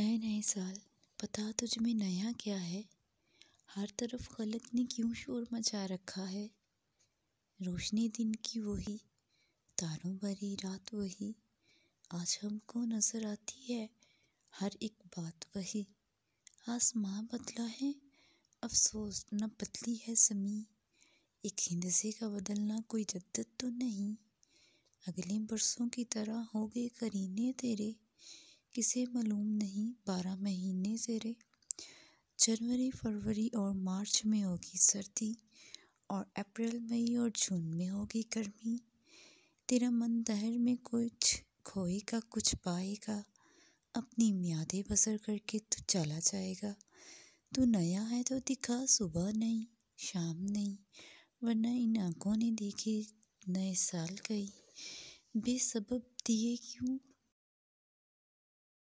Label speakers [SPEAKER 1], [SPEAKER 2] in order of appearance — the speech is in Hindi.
[SPEAKER 1] ऐ नए साल, पता तुझ में नया क्या है? हर तरफ़ खलक ने क्यों शोर मचा रखा है? रोशनी दिन की वही, तारों भरी रात वही, आज हमको नज़र आती है, हर एक बात वही। आसमां बदला है, अफसोस न बदली है जमी एक हिंदसे का बदलना कोई जद्दत तो नहीं। अगले बरसों की तरह हो गए करीने तेरे। किसे मालूम नहीं, बारह महीने तेरे जनवरी, फरवरी और मार्च में होगी सर्दी और अप्रैल, मई और जून में होगी गर्मी। तेरा मन दहर में कुछ खोएगा, कुछ पाएगा। अपनी म्यादें बसर करके तू चला जाएगा। तू नया है तो दिखा, सुबह नहीं, शाम नहीं, वरना इन आँखों ने देखे, नए साल गई बेसबब दिए क्यों?